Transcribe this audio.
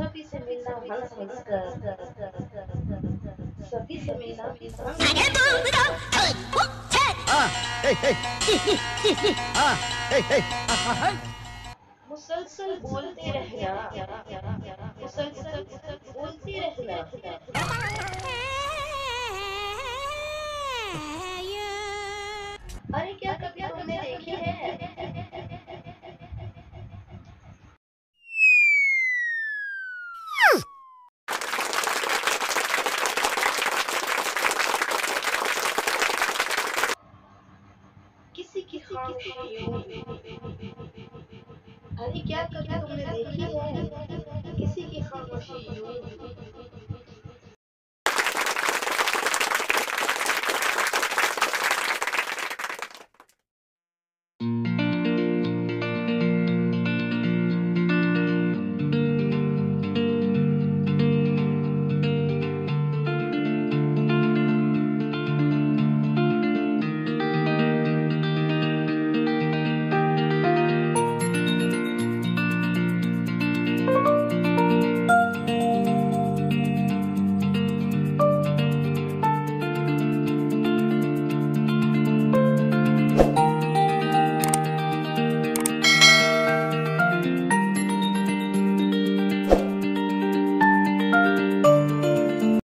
सभी से मिलना हर समझकर सभी से मिलना मुसलसल बोलते रहना किसी किसी यूँ अरे क्या कभी तुमने देखी है? किसी